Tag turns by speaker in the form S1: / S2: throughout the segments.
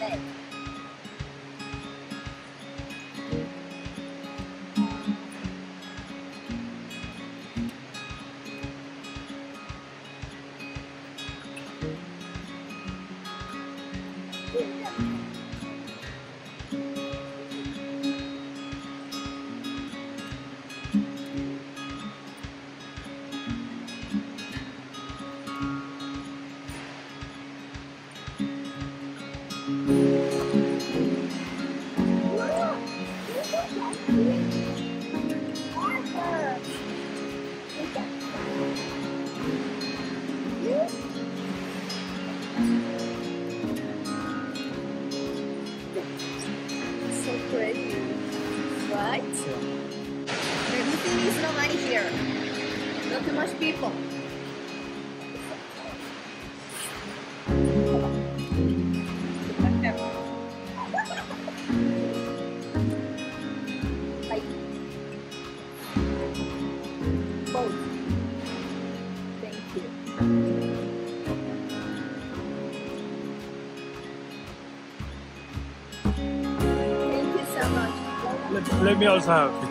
S1: เ Not too much people. Thank you. So much.
S2: Let, let me also have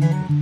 S1: Mm-hmm.